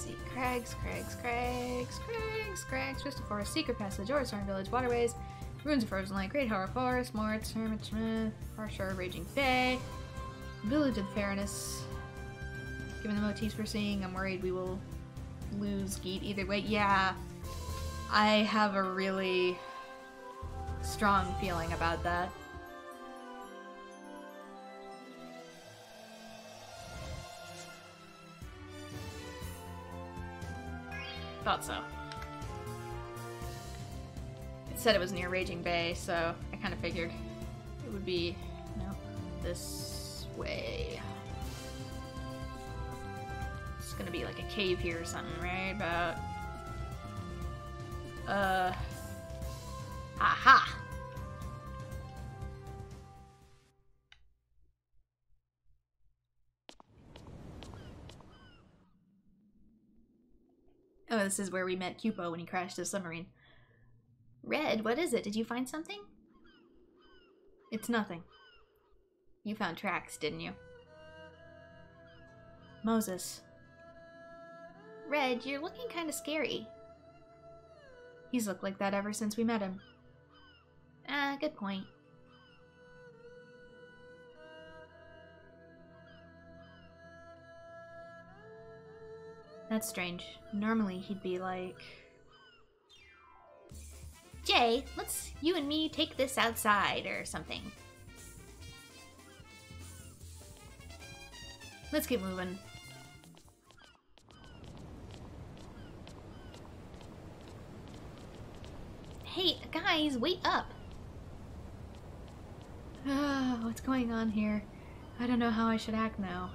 see. Crags, crags, crags, crags, crags, crystal forest, secret passage, Orsarn village, waterways, ruins of frozen lake, great horror forest, Moritz, hermit, harsher, raging bay, village of fairness. Given the motifs we're seeing, I'm worried we will lose Giet either way. Yeah, I have a really strong feeling about that. Thought so. It said it was near Raging Bay, so I kind of figured it would be, this way. It's gonna be like a cave here or something, right? About. Uh. Aha! This is where we met Cupo when he crashed his submarine. Red, what is it? Did you find something? It's nothing. You found tracks, didn't you? Moses. Red, you're looking kind of scary. He's looked like that ever since we met him. Ah, good point. That's strange. Normally he'd be like... Jay, let's you and me take this outside or something. Let's keep moving. Hey, guys, wait up! Ah, what's going on here? I don't know how I should act now.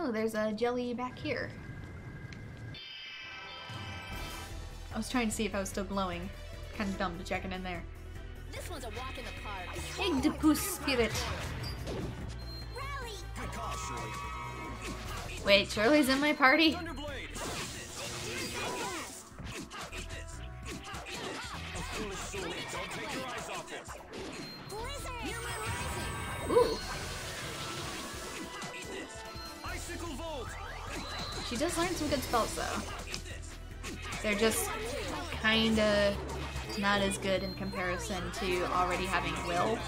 Oh, there's a jelly back here. I was trying to see if I was still glowing. Kind of dumb to check it in there. This one's a walk in the park. Egg de Poos Spirit. Wait, Shirley's in my party? Ooh. She does learn some good spells though. They're just kinda not as good in comparison to already having Will.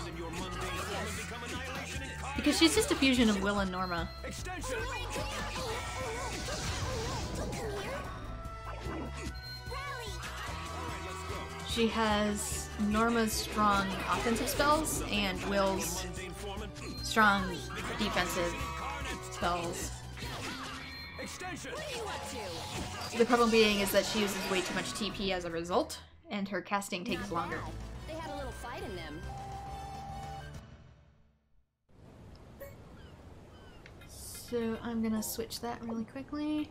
Because she's just a fusion of Will and Norma. She has Norma's strong offensive spells and Will's strong defensive spells. The problem being is that she uses way too much TP as a result, and her casting takes longer. They had a little fight in them. So I'm gonna switch that really quickly.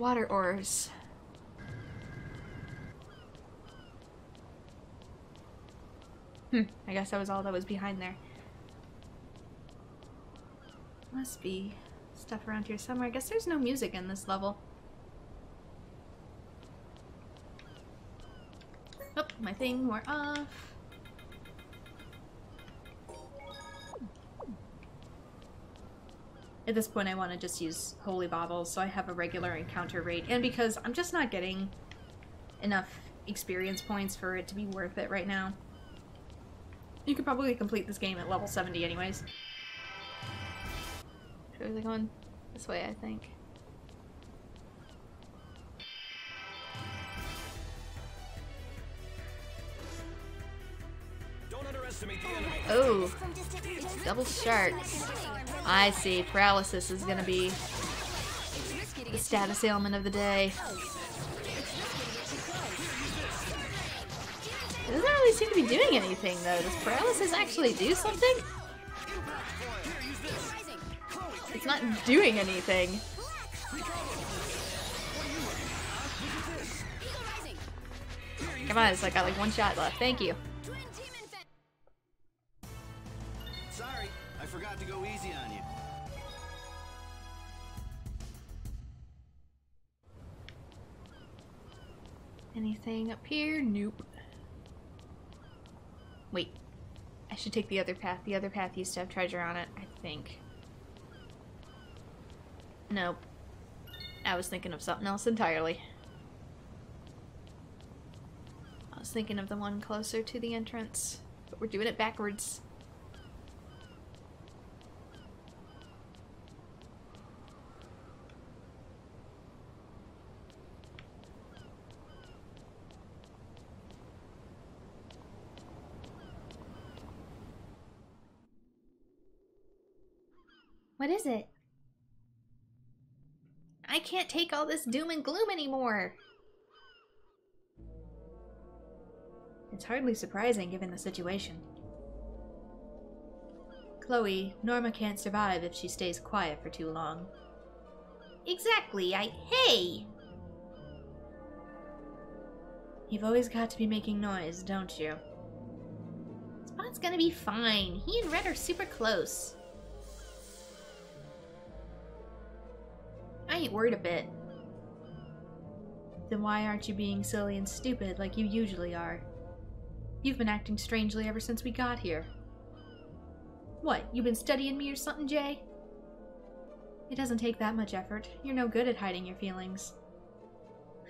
Water ores. Hmm, I guess that was all that was behind there. Must be stuff around here somewhere. I guess there's no music in this level. Oh, my thing wore off. At this point, I want to just use Holy Bottles so I have a regular encounter rate, and because I'm just not getting enough experience points for it to be worth it right now. You could probably complete this game at level 70 anyways. Where are they going? This way, I think. Oh, double sharks. I see. Paralysis is gonna be the status ailment of the day. It doesn't really seem to be doing anything though. Does paralysis actually do something? It's not doing anything. Come on, it's like got like one shot left. Thank you. Sorry, I forgot to go easy on you. Anything up here? Nope. Wait. I should take the other path. The other path used to have treasure on it, I think. Nope. I was thinking of something else entirely. I was thinking of the one closer to the entrance. But we're doing it backwards. Can't take all this doom and gloom anymore. It's hardly surprising given the situation. Chloe, Norma can't survive if she stays quiet for too long. Exactly, I- Hey! You've always got to be making noise, don't you? Spot's gonna be fine. He and Red are super close. Ain't worried a bit. Then why aren't you being silly and stupid like you usually are? You've been acting strangely ever since we got here. What, you been studying me or something, Jay? It doesn't take that much effort. You're no good at hiding your feelings.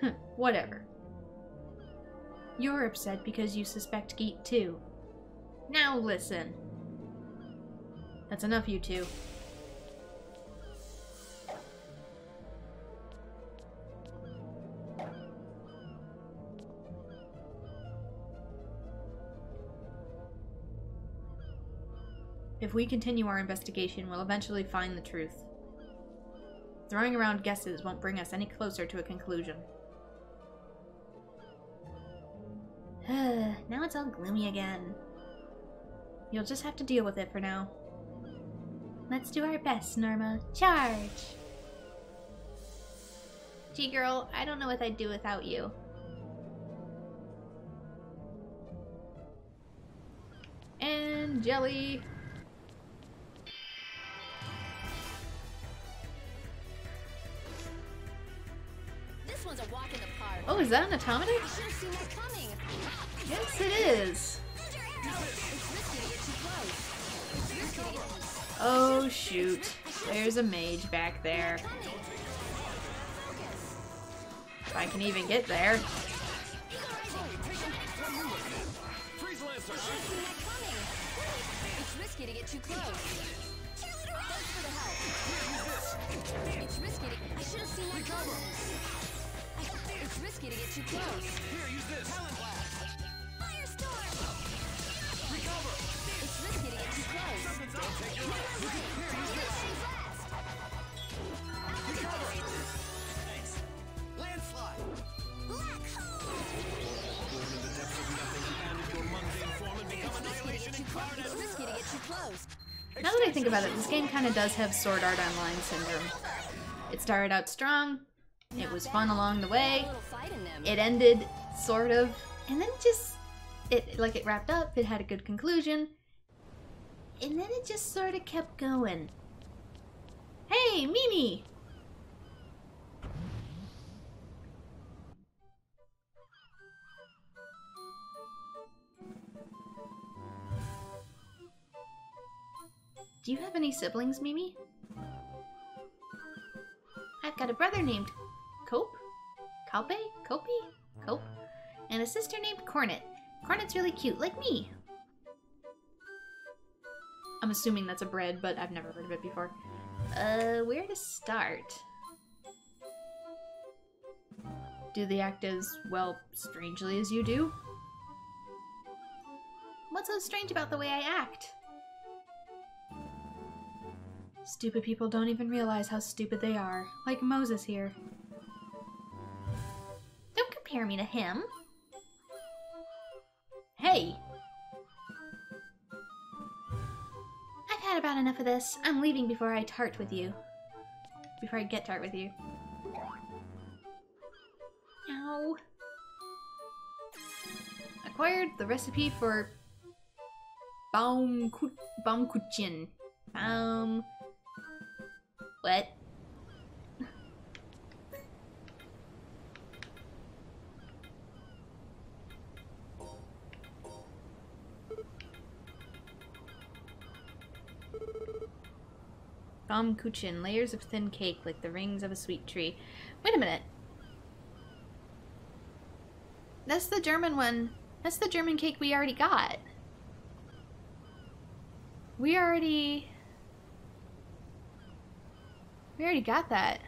Huh, whatever. You're upset because you suspect Giet too. Now listen. That's enough, you two. If we continue our investigation, we'll eventually find the truth. Throwing around guesses won't bring us any closer to a conclusion. now it's all gloomy again. You'll just have to deal with it for now. Let's do our best, Norma. Charge! Gee, girl, I don't know what I'd do without you. And jelly. Oh, is that an automata? I should seen that coming. Yes, it is. It's risky to get too close. It's risky to get Oh, shoot. There's a mage back there. If I can even get there. Freeze Lancer! Seen that coming. It's risky to get too close. Thanks for the help. It's risky to. I should have seen that coming. I- It's risky to get too close. Here, use this! Talent Blast! Firestorm. Recover! It's risky to get too close. Don't take your risks! Here, use this! Recover! Thanks. Landslide! Black hole. Born in the depths of nothing, abandon your mundane form and become annihilation It's risky to get too close. Now that I think about it, this game kind of does have Sword Art Online syndrome. It started out strong, it was fun along the way, A little fight in them. it ended, sort of, and then just, it like it wrapped up, it had a good conclusion, and then it just sort of kept going. Hey, Mimi! Do you have any siblings, Mimi? I've got a brother named Cope? Calpe? Copey? Cope? And a sister named Cornet. Cornet's really cute, like me. I'm assuming that's a bread, but I've never heard of it before. Uh, where to start? Do they act as, well, strangely as you do? What's so strange about the way I act? Stupid people don't even realize how stupid they are, like Moses here. Compare me to him. Hey! I've had about enough of this. I'm leaving before I tart with you. Before I get tart with you. Ow. Acquired the recipe for Baumku Baumkuchen. Baum. What? Baumkuchen, layers of thin cake like the rings of a sweet tree. Wait a minute. That's the German one. That's the German cake we already got. We already... We already got that.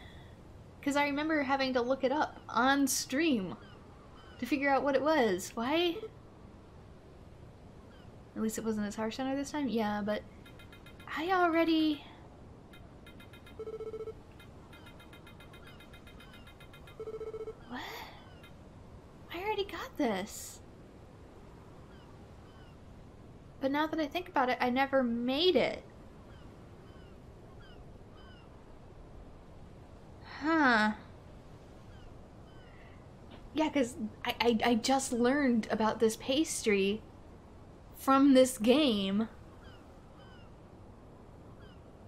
Because I remember having to look it up on stream to figure out what it was. Why? At least it wasn't as harsh on her this time? Yeah, but I already... What? I already got this. But now that I think about it, I never made it. Huh. Yeah, because I, I, I just learned about this pastry from this game.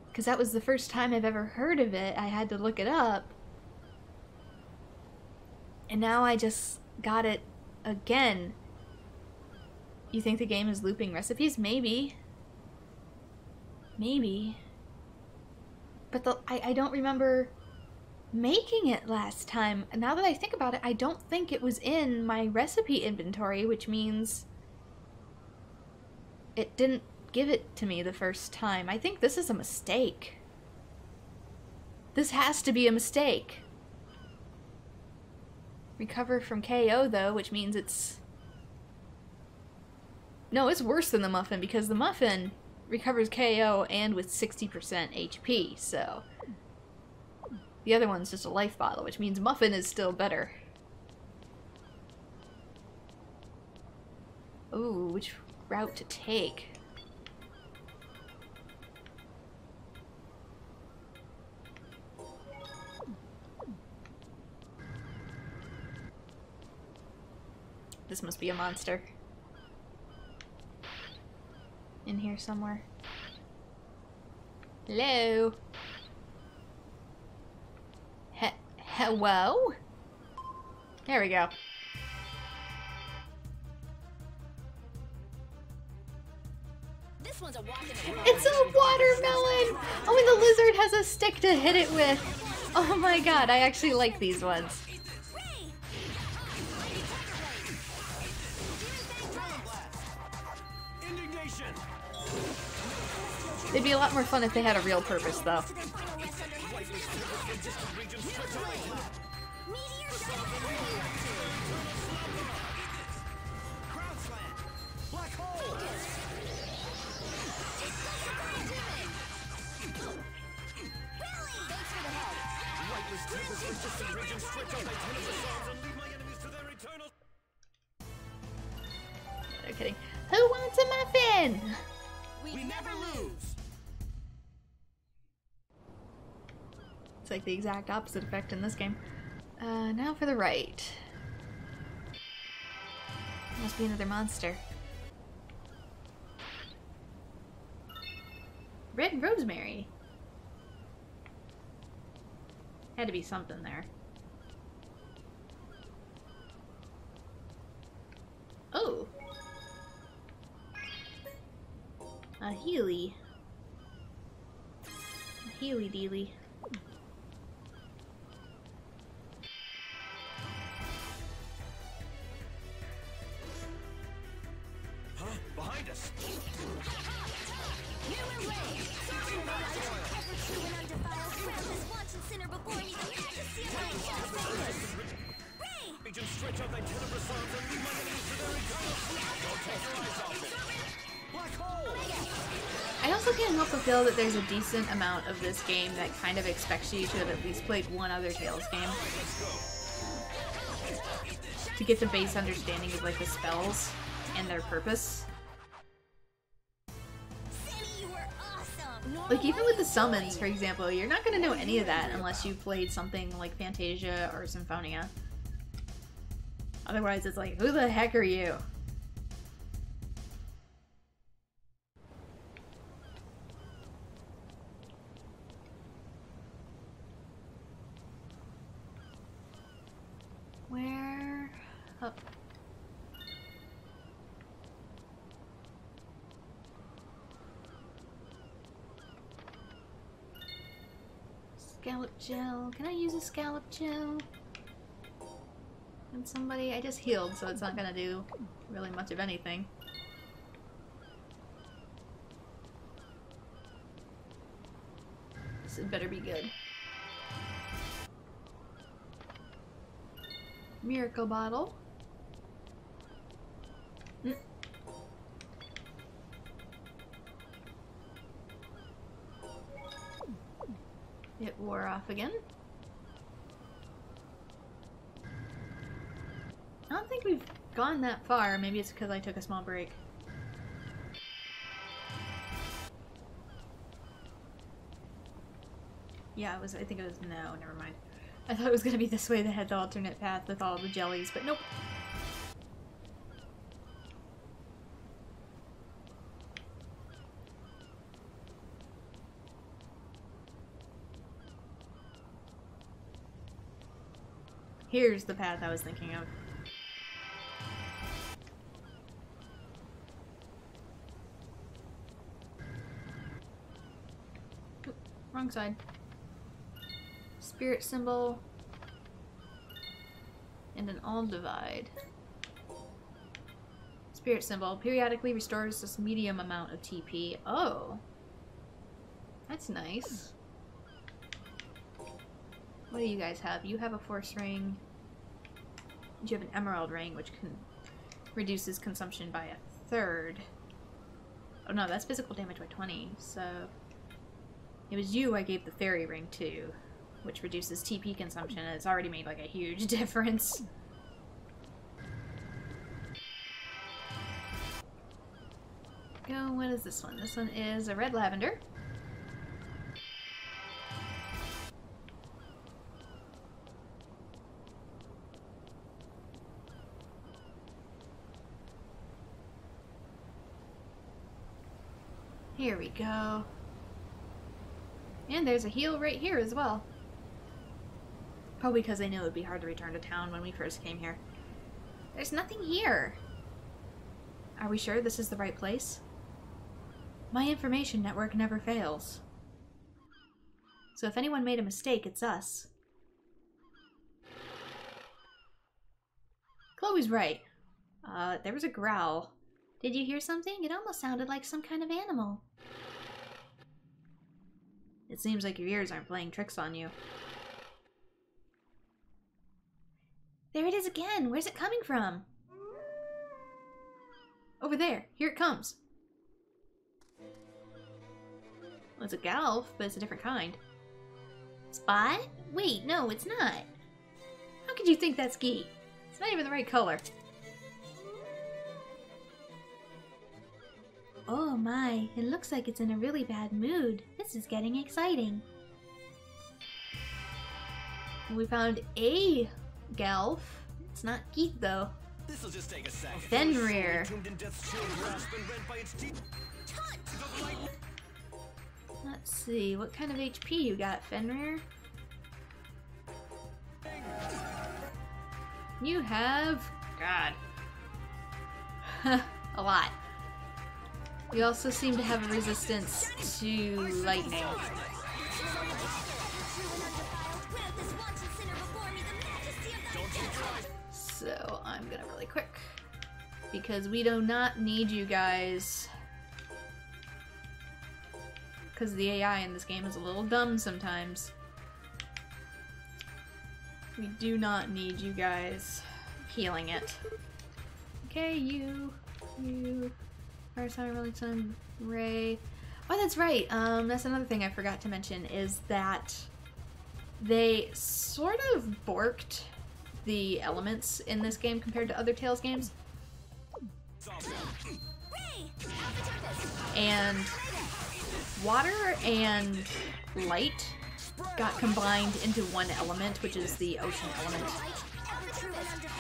Because that was the first time I've ever heard of it. I had to look it up. And now I just got it again. You think the game is looping recipes? Maybe. Maybe. But the, I, I don't remember making it last time. Now that I think about it, I don't think it was in my recipe inventory, which means it didn't give it to me the first time. I think this is a mistake. This has to be a mistake. Recover from KO, though, which means it's... No, it's worse than the muffin, because the muffin recovers KO and with 60% HP, so... The other one's just a life bottle, which means muffin is still better. Ooh, which route to take? This must be a monster. In here somewhere. Hello? He hello? There we go. This one's a walk in. It's a watermelon! Oh, and the lizard has a stick to hit it with. Oh my god, I actually like these ones. They'd be a lot more fun if they had a real purpose, though. No kidding. Who wants a muffin? We never lose! It's like the exact opposite effect in this game. Uh, now for the right. Must be another monster. Red rosemary. Had to be something there. Oh. A Healy. A Healy dealy. Decent amount of this game that kind of expects you to have at least played one other Tales game. To get the base understanding of like the spells and their purpose. Like even with the summons, for example, you're not gonna know any of that unless you played something like Fantasia or Symphonia. Otherwise it's like, who the heck are you? Where? Oh. Scallop gel. Can I use a scallop gel? And somebody, I just healed, so it's not gonna do really much of anything. This had better be good. Miracle bottle. It wore off again. I don't think we've gone that far. Maybe it's because I took a small break. Yeah, it was. I think it was. No, never mind. I thought it was gonna be this way that had the alternate path with all the jellies, but nope. Here's the path I was thinking of. Wrong side. Spirit symbol. And an all divide. Spirit symbol periodically restores this medium amount of TP. Oh. That's nice. What do you guys have? You have a force ring. You have an emerald ring, which can reduces consumption by a third. Oh no, that's physical damage by 20, so... It was you I gave the fairy ring to, which reduces TP consumption, and it's already made like a huge difference. Go, what is this one? This one is a red lavender. Here we go. And there's a heal right here as well. Probably because they knew it would be hard to return to town when we first came here. There's nothing here. Are we sure this is the right place? My information network never fails. So if anyone made a mistake, it's us. Chloe's right. Uh, there was a growl. Did you hear something? It almost sounded like some kind of animal. It seems like your ears aren't playing tricks on you. There it is again! Where's it coming from? Over there! Here it comes! Well, it's a Galf, but it's a different kind. Spot? Wait, no, it's not. How could you think that's Giet? It's not even the right color. Oh my, it looks like it's in a really bad mood. This is getting exciting. We found a Galf. It's not Giet though. This'll just take a second. Fenrir. Tuned in Death's shield grasp and rent by its teeth. Let's see, what kind of HP you got, Fenrir? You have... God. a lot. You also seem to have a resistance to lightning. I'm gonna really quick. Because we do not need you guys. Because the AI in this game is a little dumb sometimes. We do not need you guys healing it. Okay, you, you, really time Ray. Oh, that's right. Um, that's another thing I forgot to mention is that they sort of borked the elements in this game compared to other Tales games. And water and light got combined into one element, which is the ocean element.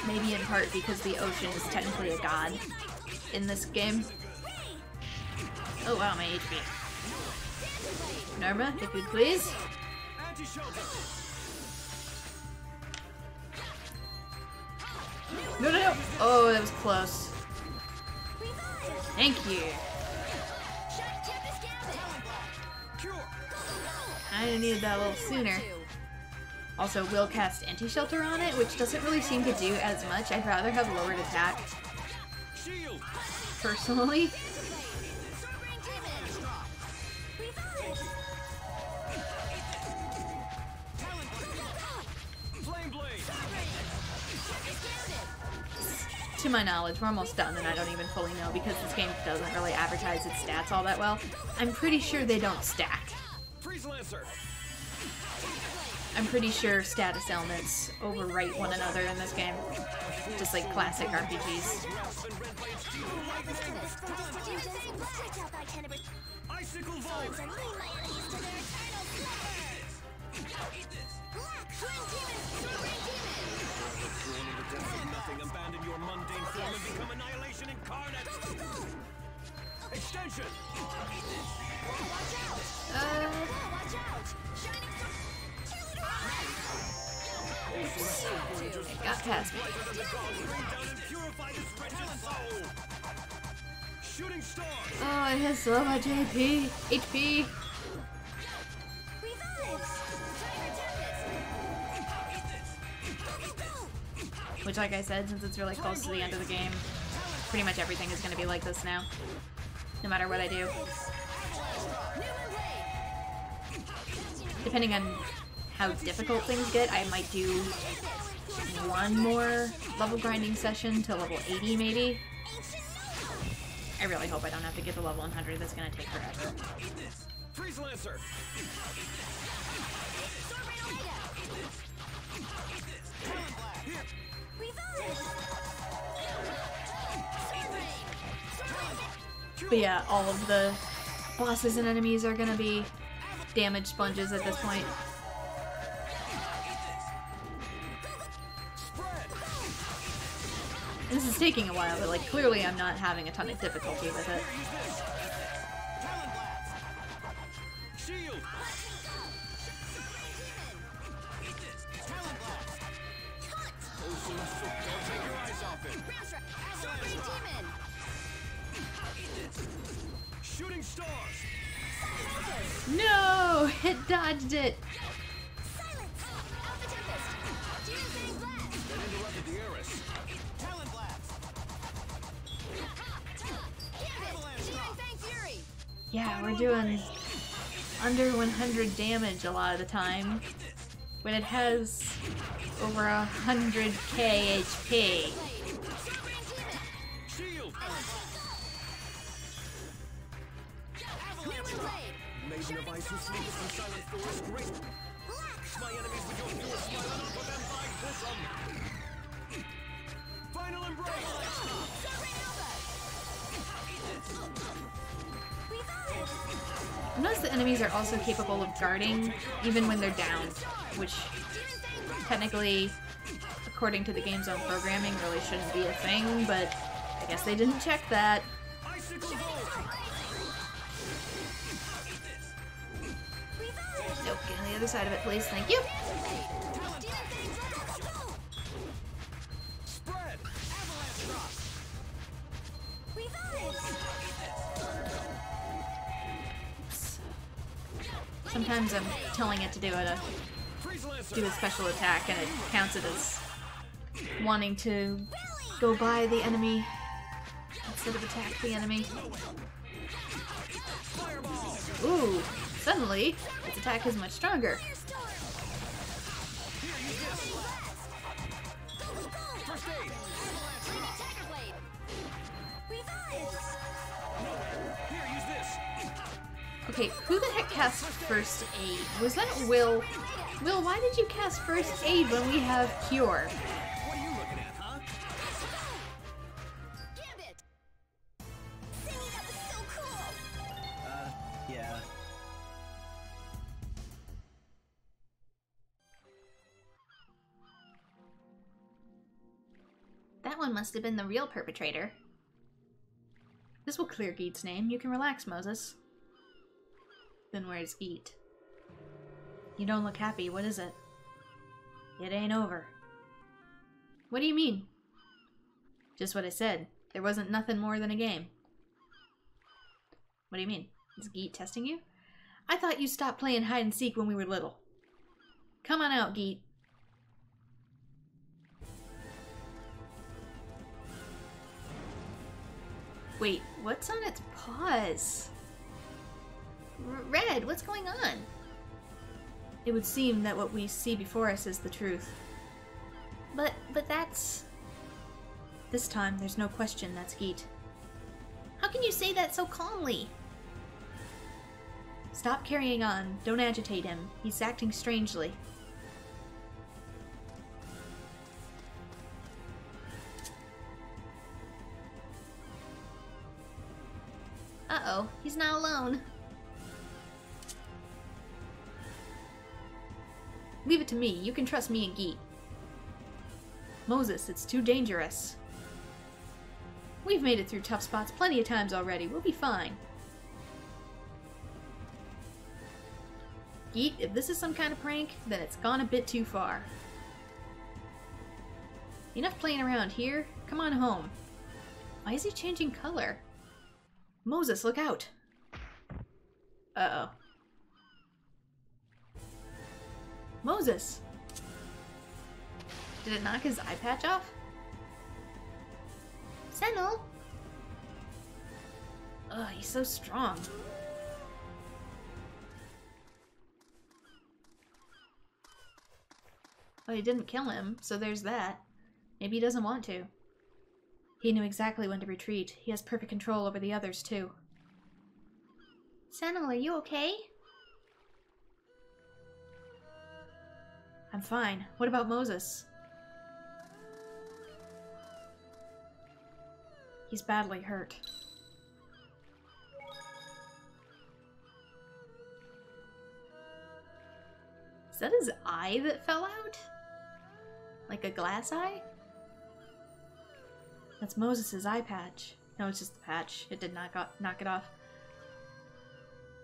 Maybe in part because the ocean is technically a god in this game. Oh wow, my HP. Norma, if you'd please. No, no, no! Oh, that was close. Thank you. Kinda needed that a little sooner. Also, will cast anti-shelter on it, which doesn't really seem to do as much. I'd rather have lowered attack, personally. To my knowledge, we're almost done, and I don't even fully know because this game doesn't really advertise its stats all that well. I'm pretty sure they don't stack. I'm pretty sure status elements overwrite one another in this game. Just like classic RPGs. Extension. Uh, it got past me. Down and purify this wretched soul. Shooting star. Oh, I have so much HP. HP. Which, like I said, since it's really close to the end of the game, pretty much everything is going to be like this now. No matter what I do. Depending on how difficult things get, I might do one more level grinding session to level 80 maybe. I really hope I don't have to get to level 100. That's going to take forever. Freeze lancer. But yeah, all of the bosses and enemies are gonna be damage sponges at this point. This is taking a while, but like clearly I'm not having a ton of difficulty with it. No! It dodged it! Yeah, we're doing under 100 damage a lot of the time. When it has over 100k HP. Of ice who sleeps in silent forest, great. My enemies with your pure smile and offer them thy bosom. Final embrace. Notice the enemies are also capable of guarding even when they're down, which technically, according to the game's own programming, really shouldn't be a thing, but I guess they didn't check that. The other side of it, please. Thank you. Sometimes I'm telling it to do it, do a special attack, and it counts it as wanting to go by the enemy instead of attack the enemy. Ooh, suddenly, its attack is much stronger. Okay, who the heck cast first aid? Was that Will? Will, why did you cast first aid when we have cure? That one must have been the real perpetrator. This will clear Giet's name. You can relax, Moses. Then where's Giet? You don't look happy. What is it? It ain't over. What do you mean? Just what I said. There wasn't nothing more than a game. What do you mean? Is Giet testing you? I thought you stopped playing hide and seek when we were little. Come on out, Giet. Wait, what's on its paws? R- Red, what's going on? It would seem that what we see before us is the truth. But, but that's. This time, there's no question that's Giet. How can you say that so calmly? Stop carrying on. Don't agitate him. He's acting strangely. Oh, he's not alone. Leave it to me. You can trust me and Giet. Moses, it's too dangerous. We've made it through tough spots plenty of times already. We'll be fine. Giet, if this is some kind of prank, then it's gone a bit too far. Enough playing around here. Come on home. Why is he changing color? Moses, look out! Uh-oh. Moses! Did it knock his eye patch off? Senel! Ugh, he's so strong. Well, he didn't kill him, so there's that. Maybe he doesn't want to. He knew exactly when to retreat. He has perfect control over the others, too. Senel, are you okay? I'm fine. What about Moses? He's badly hurt. Is that his eye that fell out? Like a glass eye? That's Moses' eye patch. No, it's just the patch. It did not got, knock it off.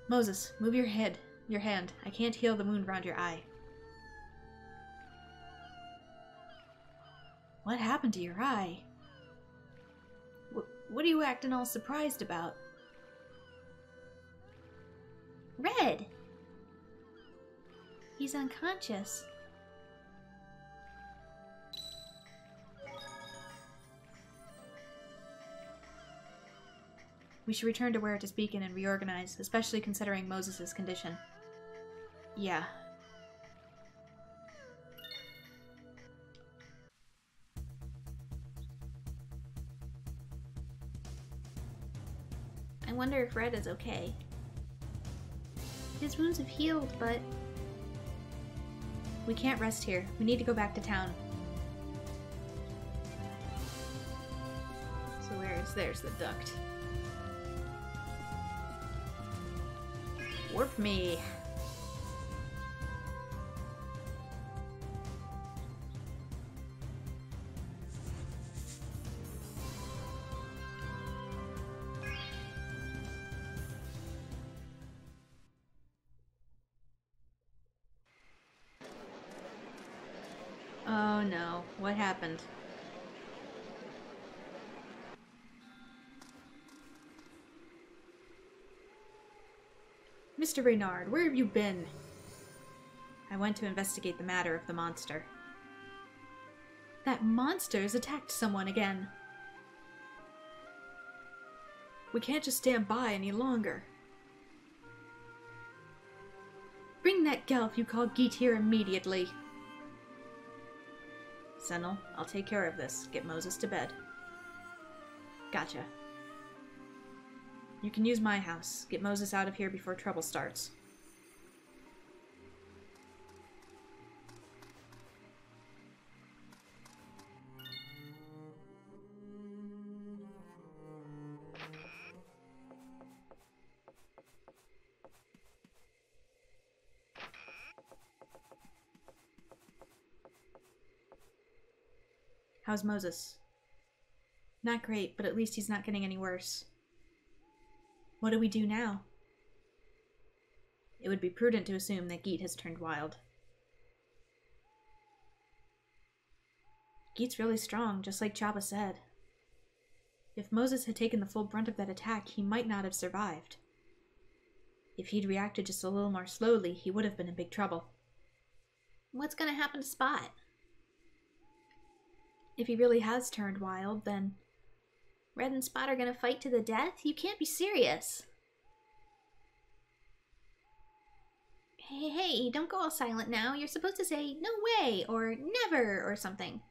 Moses, move your head, your hand. I can't heal the wound around your eye. What happened to your eye? Wh- what are you acting all surprised about? Red! He's unconscious. We should return to where it is beacon and reorganize, especially considering Moses' condition. Yeah. I wonder if Red is okay. His wounds have healed, but... We can't rest here. We need to go back to town. So where's... there's the duct. Warp me. Mr. Raynard, where have you been? I went to investigate the matter of the monster. That monster has attacked someone again. We can't just stand by any longer. Bring that Gelf you call Giet here immediately. Senel, I'll take care of this. Get Moses to bed. Gotcha. You can use my house. Get Moses out of here before trouble starts. How's Moses? Not great, but at least he's not getting any worse. What do we do now? It would be prudent to assume that Giet has turned wild. Giet's really strong, just like Chaba said. If Moses had taken the full brunt of that attack, he might not have survived. If he'd reacted just a little more slowly, he would have been in big trouble. What's gonna happen to Spot? If he really has turned wild, then Red and Spot are gonna fight to the death? You can't be serious. Hey, hey, don't go all silent now. You're supposed to say, no way, or never, or something.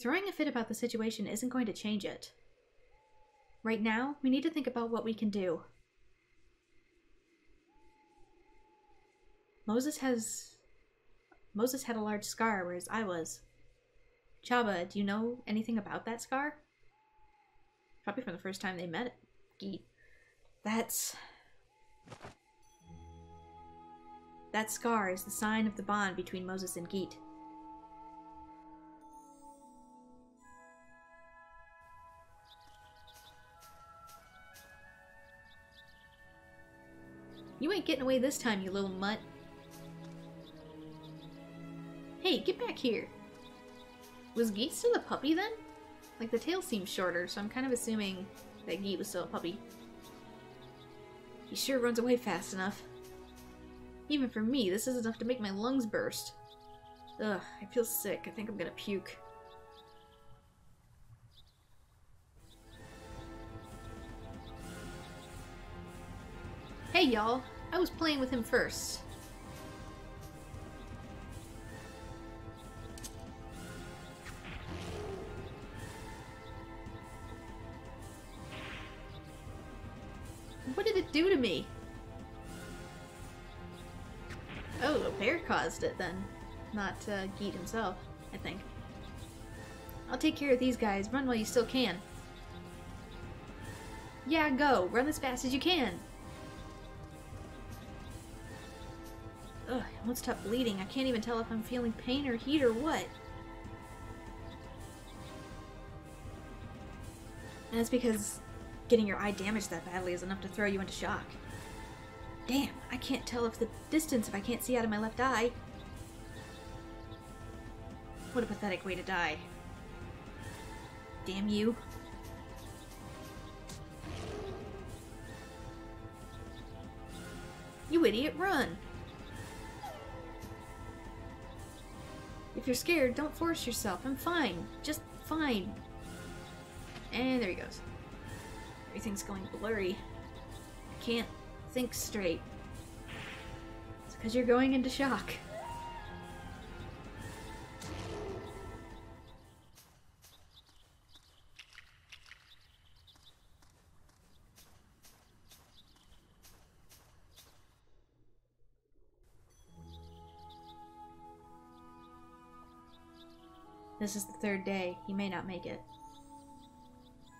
Throwing a fit about the situation isn't going to change it. Right now, we need to think about what we can do. Moses has... Moses had a large scar, whereas I was. Chaba, do you know anything about that scar? Probably from the first time they met Giet. That's... That scar is the sign of the bond between Moses and Giet. You ain't getting away this time, you little mutt. Hey, get back here. Was Giet still a puppy then? Like, the tail seems shorter, so I'm kind of assuming that Giet was still a puppy. He sure runs away fast enough. Even for me, this is enough to make my lungs burst. Ugh, I feel sick. I think I'm gonna puke. Hey y'all, I was playing with him first. Do to me? Oh, a bear caused it then. Not uh, Giet himself, I think. I'll take care of these guys. Run while you still can. Yeah, go. Run as fast as you can. Ugh, I won't stop bleeding. I can't even tell if I'm feeling pain or heat or what. And that's because getting your eye damaged that badly is enough to throw you into shock. Damn, I can't tell if the distance if I can't see out of my left eye. What a pathetic way to die. Damn you. You idiot, run! If you're scared, don't force yourself. I'm fine. Just fine. And there he goes. Everything's going blurry. I can't think straight. It's because you're going into shock. This is the third day. He may not make it.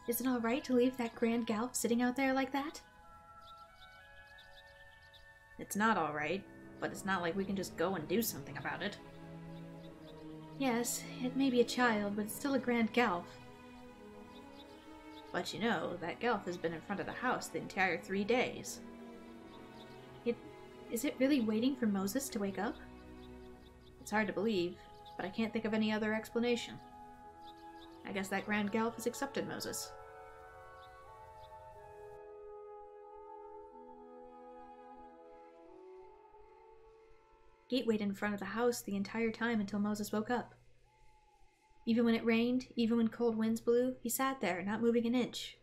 Is it alright to leave that grand galp sitting out there like that? It's not alright, but it's not like we can just go and do something about it. Yes, it may be a child, but it's still a grand Gelf. But you know, that Gelf has been in front of the house the entire three days. It, is it really waiting for Moses to wake up? It's hard to believe, but I can't think of any other explanation. I guess that Grand Gelf has accepted Moses. Giet waited in front of the house the entire time until Moses woke up. Even when it rained, even when cold winds blew, he sat there, not moving an inch.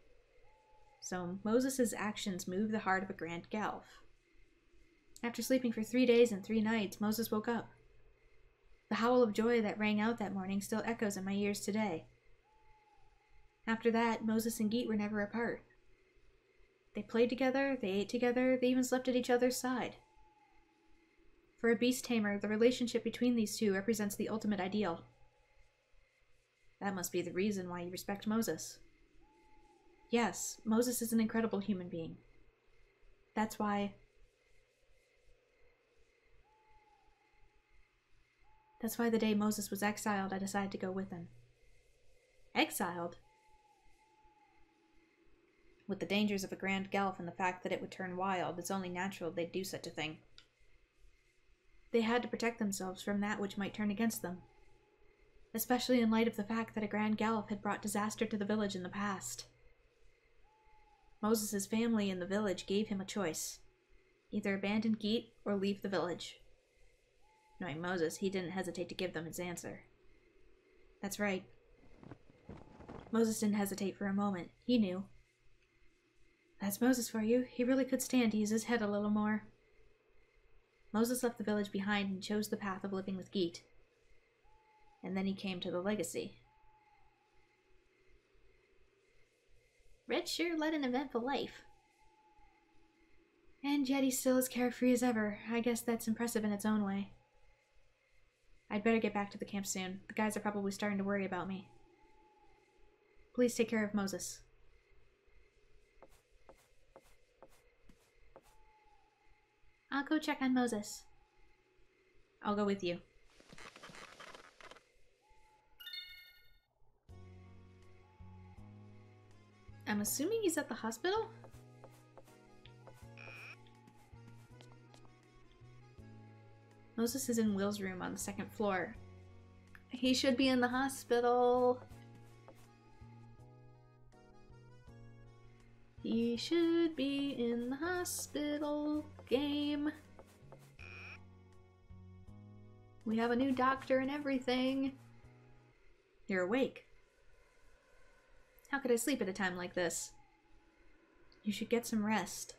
So Moses' actions moved the heart of a Grand Gelf. After sleeping for three days and three nights, Moses woke up. The howl of joy that rang out that morning still echoes in my ears today. After that, Moses and Giet were never apart. They played together, they ate together, they even slept at each other's side. For a beast tamer, the relationship between these two represents the ultimate ideal. That must be the reason why you respect Moses. Yes, Moses is an incredible human being. That's why. That's why the day Moses was exiled, I decided to go with him. Exiled? With the dangers of a Grand gulf and the fact that it would turn wild, it's only natural they'd do such a thing. They had to protect themselves from that which might turn against them. Especially in light of the fact that a Grand Gelf had brought disaster to the village in the past. Moses' family in the village gave him a choice. Either abandon Giet or leave the village. Knowing Moses, he didn't hesitate to give them his answer. That's right. Moses didn't hesitate for a moment. He knew. That's Moses for you. He really could stand to use his head a little more. Moses left the village behind and chose the path of living with Giet. And then he came to the legacy. Red sure led an eventful life. And yet he's still as carefree as ever. I guess that's impressive in its own way. I'd better get back to the camp soon. The guys are probably starting to worry about me. Please take care of Moses. I'll go check on Moses. I'll go with you. I'm assuming he's at the hospital? Moses is in Will's room on the second floor. He should be in the hospital. He should be in the hospital game. We have a new doctor and everything. You're awake. How could I sleep at a time like this? You should get some rest.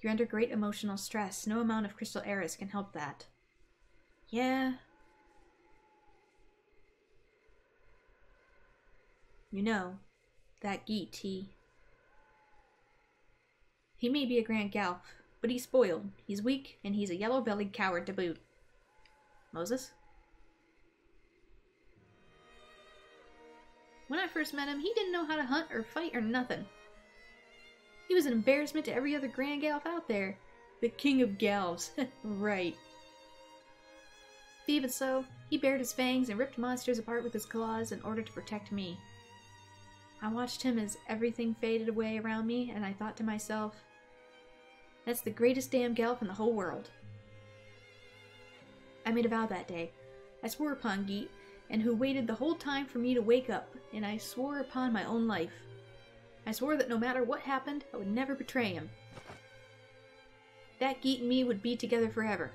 You're under great emotional stress. No amount of crystal eris can help that. Yeah. You know, that Giet, he... He may be a Grand Galf, but he's spoiled. He's weak, and he's a yellow-bellied coward to boot. Moses? When I first met him, he didn't know how to hunt or fight or nothing. He was an embarrassment to every other Grand Galf out there. The King of Galves. right. Even so, he bared his fangs and ripped monsters apart with his claws in order to protect me. I watched him as everything faded away around me, and I thought to myself, that's the greatest damn Galf in the whole world. I made a vow that day. I swore upon Giet, and who waited the whole time for me to wake up, and I swore upon my own life. I swore that no matter what happened, I would never betray him. That Giet and me would be together forever.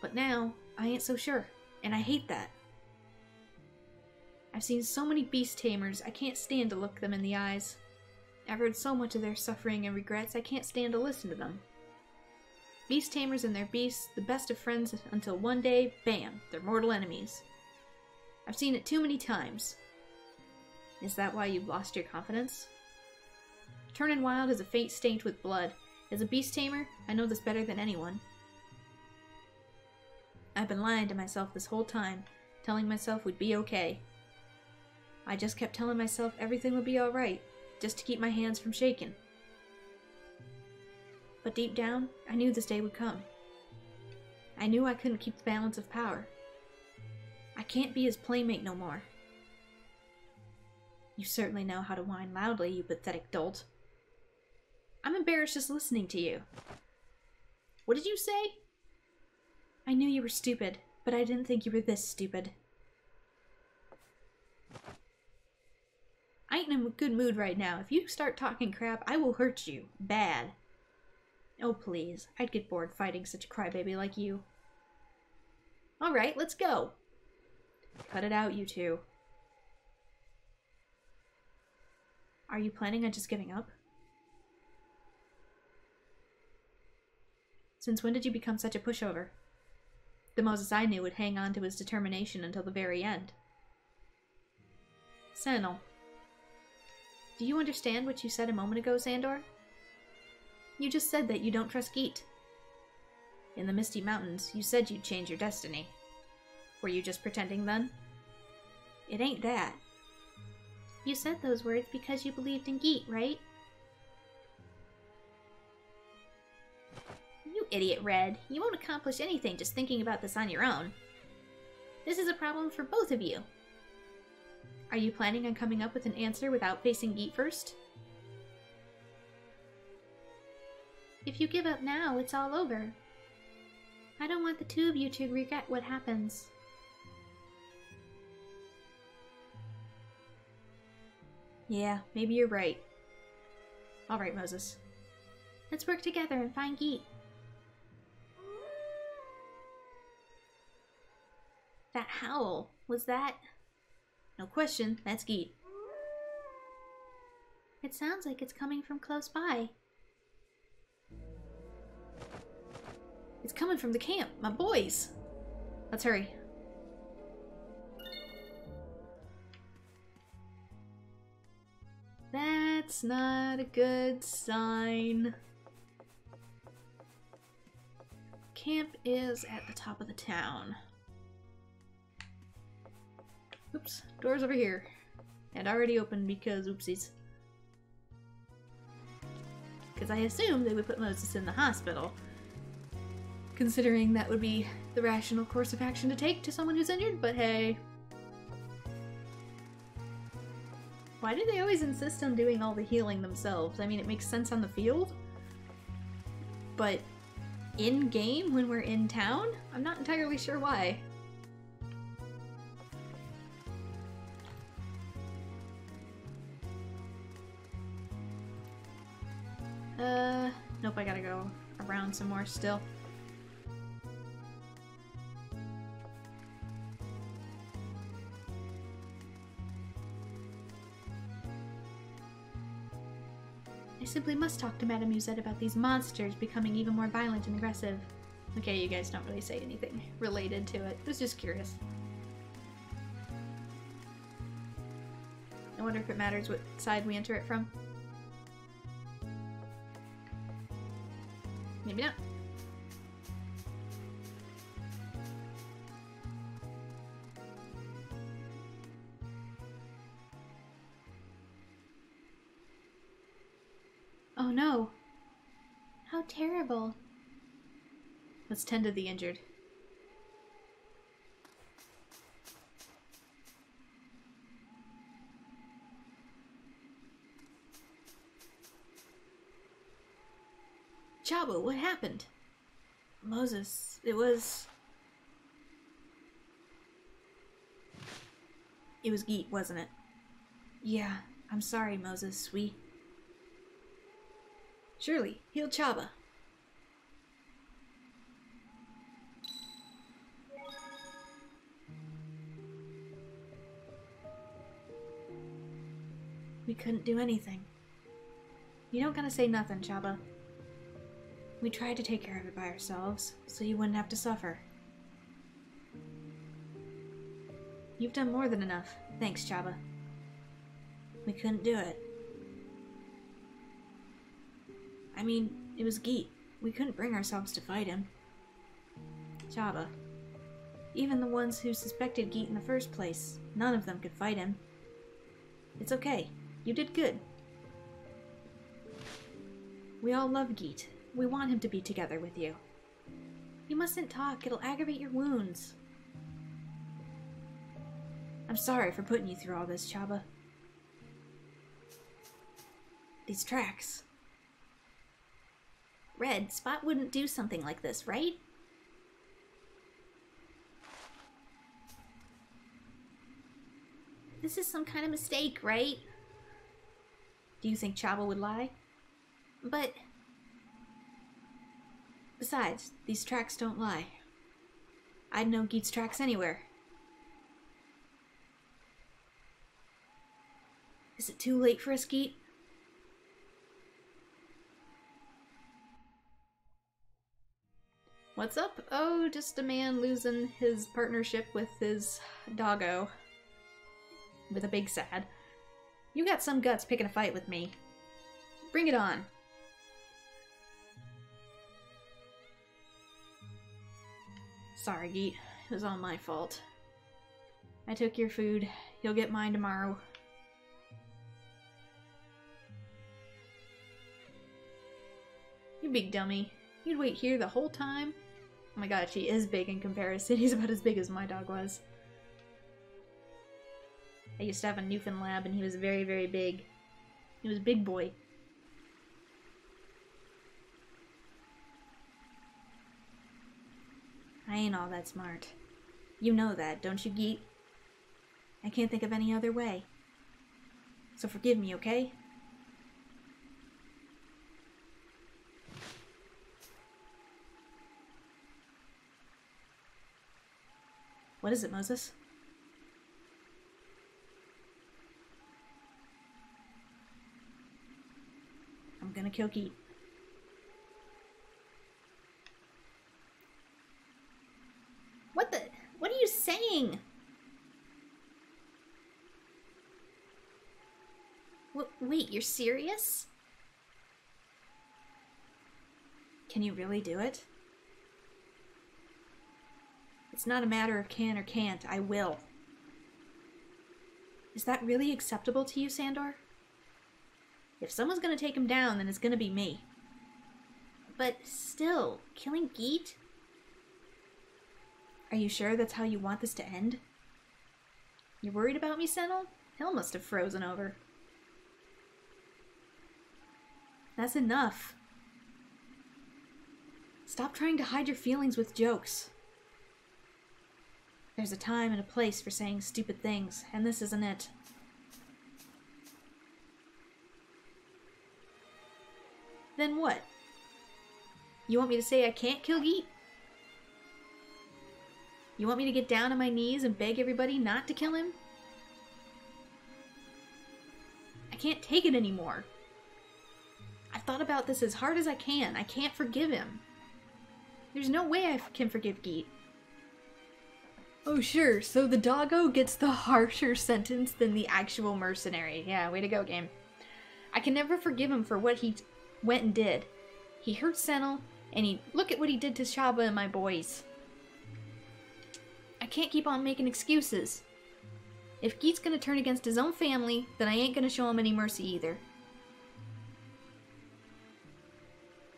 But now, I ain't so sure, and I hate that. I've seen so many beast tamers, I can't stand to look them in the eyes. I've heard so much of their suffering and regrets, I can't stand to listen to them. Beast tamers and their beasts, the best of friends until one day, bam, they're mortal enemies. I've seen it too many times. Is that why you've lost your confidence? Turning wild is a fate stained with blood. As a beast tamer, I know this better than anyone. I've been lying to myself this whole time, telling myself we'd be okay. I just kept telling myself everything would be alright, just to keep my hands from shaking. But deep down, I knew this day would come. I knew I couldn't keep the balance of power. I can't be his playmate no more. You certainly know how to whine loudly, you pathetic dolt. I'm embarrassed just listening to you. What did you say? I knew you were stupid, but I didn't think you were this stupid. I ain't in a good mood right now. If you start talking crap, I will hurt you. Bad. Oh, please. I'd get bored fighting such a crybaby like you. Alright, let's go. Cut it out, you two. Are you planning on just giving up? Since when did you become such a pushover? The Moses I knew would hang on to his determination until the very end. Sentinel, do you understand what you said a moment ago, Xandor? You just said that you don't trust Giet. In the Misty Mountains, you said you'd change your destiny. Were you just pretending then? It ain't that. You said those words because you believed in Giet, right? You idiot, Red. You won't accomplish anything just thinking about this on your own. This is a problem for both of you. Are you planning on coming up with an answer without facing Giet first? If you give up now, it's all over. I don't want the two of you to regret what happens. Yeah, maybe you're right. Alright, Moses. Let's work together and find Giet. That howl, was that? No question, that's Giet. It sounds like it's coming from close by. It's coming from the camp, my boys. Let's hurry. That's not a good sign. Camp is at the top of the town. Oops, door's over here. And already open because oopsies. Because I assumed they would put Moses in the hospital. Considering that would be the rational course of action to take to someone who's injured, but hey. Why do they always insist on doing all the healing themselves? I mean, it makes sense on the field. But in game, when we're in town, I'm not entirely sure why. Uh, nope, I gotta go around some more still. I simply must talk to Madame Musette about these monsters becoming even more violent and aggressive. Okay, you guys don't really say anything related to it. I was just curious. I wonder if it matters what side we enter it from. Tend to the injured. Chaba, what happened? Moses, it was. It was Giet, wasn't it? Yeah, I'm sorry, Moses. We. Surely, heal Chaba. We couldn't do anything. You don't gotta say nothing, Chaba. We tried to take care of it by ourselves, so you wouldn't have to suffer. You've done more than enough. Thanks, Chaba. We couldn't do it. I mean, it was Giet. We couldn't bring ourselves to fight him. Chaba. Even the ones who suspected Giet in the first place, none of them could fight him. It's okay. You did good. We all love Giet. We want him to be together with you. You mustn't talk, it'll aggravate your wounds. I'm sorry for putting you through all this, Chaba. These tracks. Red, Spot wouldn't do something like this, right? This is some kind of mistake, right? Do you think Chaba would lie? But... Besides, these tracks don't lie. I'd know Giet's tracks anywhere. Is it too late for us, Giet? What's up? Oh, just a man losing his partnership with his doggo. With a big sad. You got some guts picking a fight with me. Bring it on. Sorry, Giet. It was all my fault. I took your food. You'll get mine tomorrow. You big dummy. You'd wait here the whole time? Oh my god, she is big in comparison. He's about as big as my dog was. I used to have a Newfoundland, and he was very, very big. He was a big boy. I ain't all that smart. You know that, don't you, Giet? I can't think of any other way. So forgive me, okay? What is it, Moses? I'm gonna kill Giet. What the? What are you saying? W- wait, you're serious? Can you really do it? It's not a matter of can or can't. I will. Is that really acceptable to you, Sandor? If someone's gonna take him down, then it's gonna be me. But still, killing Giet? Are you sure that's how you want this to end? You're worried about me, Sentinel? Hell must have frozen over. That's enough. Stop trying to hide your feelings with jokes. There's a time and a place for saying stupid things, and this isn't it. Then what? You want me to say I can't kill Giet? You want me to get down on my knees and beg everybody not to kill him? I can't take it anymore. I've thought about this as hard as I can. I can't forgive him. There's no way I can forgive Giet. Oh, sure, so the doggo gets the harsher sentence than the actual mercenary. Yeah, way to go, game. I can never forgive him for what he went and did. He hurt Sentinel, and he look at what he did to Chaba and my boys. I can't keep on making excuses. If Giet's gonna turn against his own family, then I ain't gonna show him any mercy either.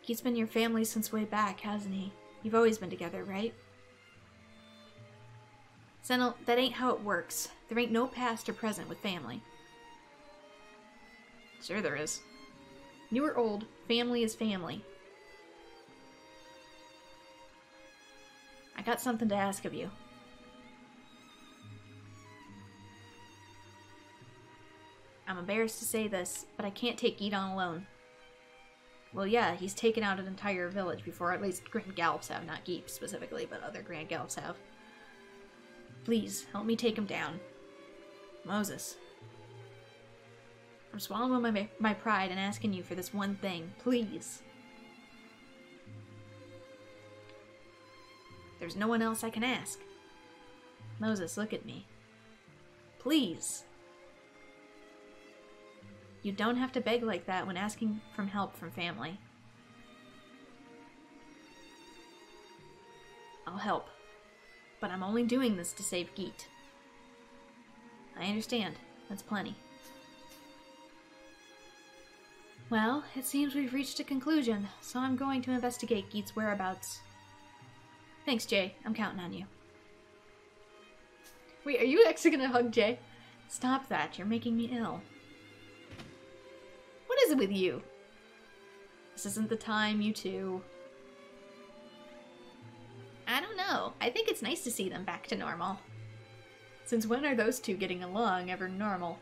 Giet's been your family since way back, hasn't he? You've always been together, right? Sentinel, that ain't how it works. There ain't no past or present with family. Sure there is. New or old, family is family. I got something to ask of you. I'm embarrassed to say this, but I can't take Edon alone. Well, yeah, he's taken out an entire village before, at least Grand Gallops have, not Giet specifically, but other Grand Gallops have. Please, help me take him down. Moses. I'm swallowing my, my pride and asking you for this one thing. Please. There's no one else I can ask. Moses, look at me. Please. You don't have to beg like that when asking for help from family. I'll help. But I'm only doing this to save Giet. I understand. That's plenty. Well, it seems we've reached a conclusion, so I'm going to investigate Giet's whereabouts. Thanks, Jay. I'm counting on you. Wait, are you actually gonna hug Jay? Stop that. You're making me ill. What is it with you? This isn't the time, you two. I don't know. I think it's nice to see them back to normal. Since when are those two getting along ever normal?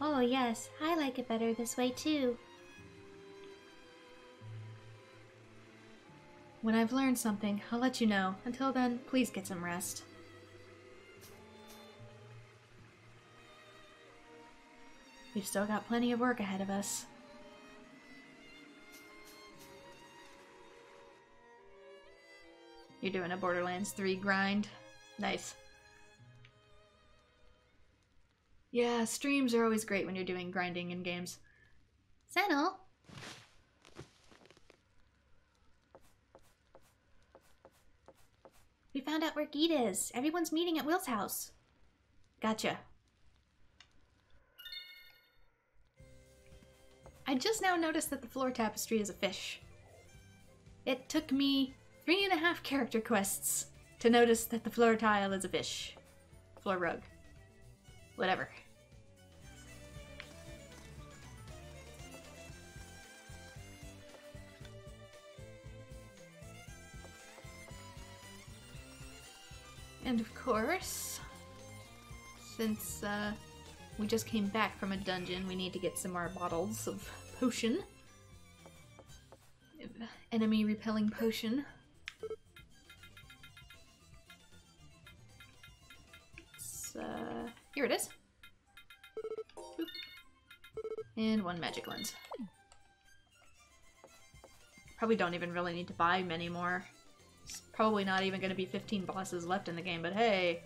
Oh, yes, I like it better this way too. When I've learned something, I'll let you know. Until then, please get some rest. We've still got plenty of work ahead of us. You're doing a Borderlands 3 grind? Nice. Yeah, streams are always great when you're doing grinding in games. Sentinel? We found out where Geet is. Everyone's meeting at Will's house. Gotcha. I just now noticed that the floor tapestry is a fish. It took me three and a half character quests to notice that the floor tile is a fish. Floor rug. Whatever. And of course, since uh, we just came back from a dungeon, we need to get some more bottles of potion. Enemy repelling potion. Uh, here it is. Boop. And one magic lens. Probably don't even really need to buy many more. It's probably not even going to be 15 bosses left in the game, but hey.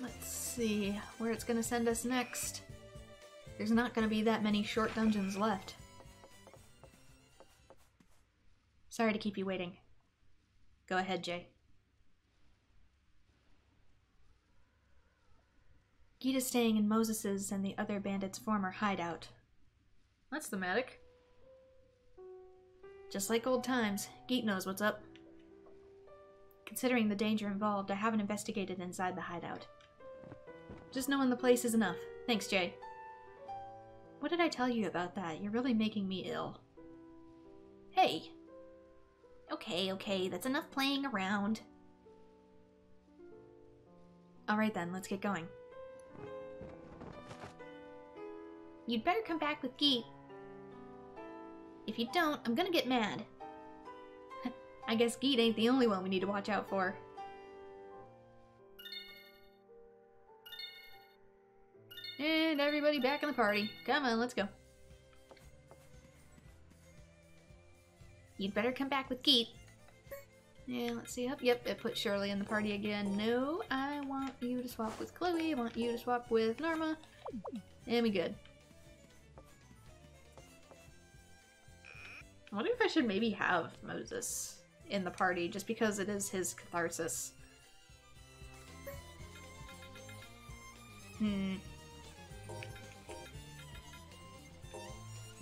Let's see where it's going to send us next. There's not going to be that many short dungeons left. Sorry to keep you waiting. Go ahead, Jay. Giet's staying in Moses's and the other bandits' former hideout. That's thematic. Just like old times, Giet knows what's up. Considering the danger involved, I haven't investigated inside the hideout. Just knowing the place is enough. Thanks, Jay. What did I tell you about that? You're really making me ill. Hey. Okay, okay, that's enough playing around. Alright then, let's get going. You'd better come back with Giet. If you don't, I'm gonna get mad. I guess Giet ain't the only one we need to watch out for. And everybody back in the party. Come on, let's go. You'd better come back with Giet. Yeah, let's see. Yep, it put Shirley in the party again. No, I want you to swap with Chloe. I want you to swap with Norma. And we good. I wonder if I should maybe have Moses in the party, just because it is his catharsis. Hmm.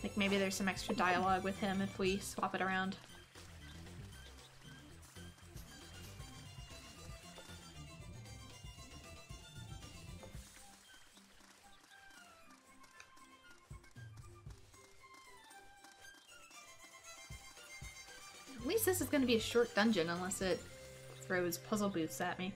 Like maybe there's some extra dialogue with him if we swap it around. This is going to be a short dungeon unless it throws puzzle booths at me.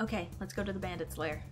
Okay, let's go to the bandit's lair.